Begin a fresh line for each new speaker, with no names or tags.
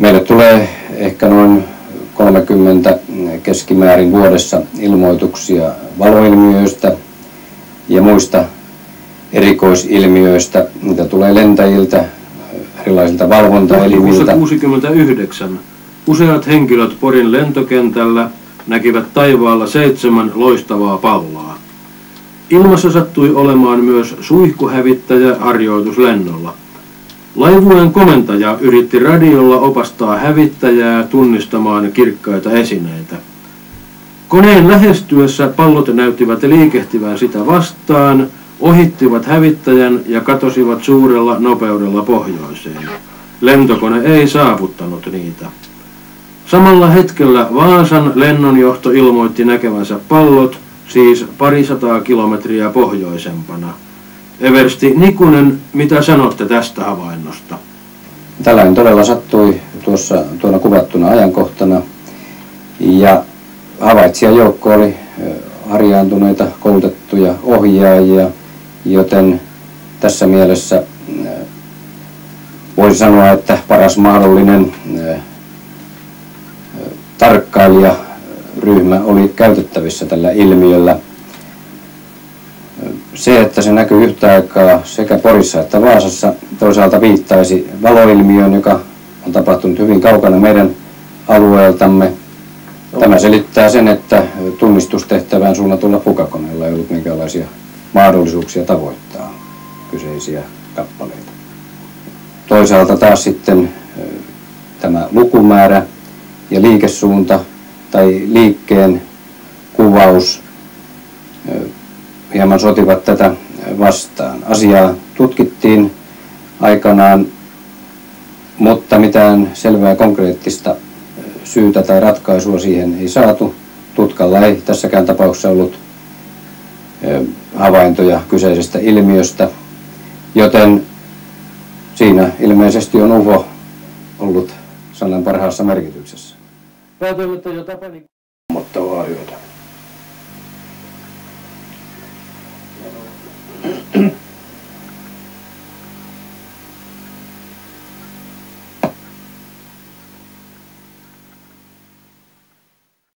Meille tulee ehkä noin 30 keskimäärin vuodessa ilmoituksia valoilmiöistä ja muista erikoisilmiöistä, mitä tulee lentäjiltä, erilaisilta valvontaelimiltä.
1969 useat henkilöt Porin lentokentällä näkivät taivaalla seitsemän loistavaa palloa. Ilmassa sattui olemaan myös suihkuhävittäjä harjoituslennolla. Laivueen komentaja yritti radiolla opastaa hävittäjää tunnistamaan kirkkaita esineitä. Koneen lähestyessä pallot näyttivät liikehtivän sitä vastaan, ohittivat hävittäjän ja katosivat suurella nopeudella pohjoiseen. Lentokone ei saavuttanut niitä. Samalla hetkellä Vaasan lennonjohto ilmoitti näkevänsä pallot, siis parisataa kilometriä pohjoisempana. Eversti Nikunen, mitä sanotte tästä havainnosta?
Tällainen todella sattui tuossa tuona kuvattuna ajankohtana ja havaitsijajoukko oli harjaantuneita koulutettuja ohjaajia, joten tässä mielessä voisi sanoa, että paras mahdollinen tarkkailijaryhmä oli käytettävissä tällä ilmiöllä. Se, että se näkyy yhtä aikaa sekä Porissa että Vaasassa, toisaalta viittaisi valoilmiöön, joka on tapahtunut hyvin kaukana meidän alueeltamme. Tämä selittää sen, että tunnistustehtävään suunnatulla pukakoneella ei ollut minkäänlaisia mahdollisuuksia tavoittaa kyseisiä kappaleita. Toisaalta taas sitten tämä lukumäärä ja liikesuunta tai liikkeen hieman sotivat tätä vastaan. Asiaa tutkittiin aikanaan, mutta mitään selvää konkreettista syytä tai ratkaisua siihen ei saatu. Tutkalla ei tässäkään tapauksessa ollut havaintoja kyseisestä ilmiöstä, joten siinä ilmeisesti on UFO ollut sanan parhaassa merkityksessä.
Päätelmättä jo tapani...
Mutta yötä.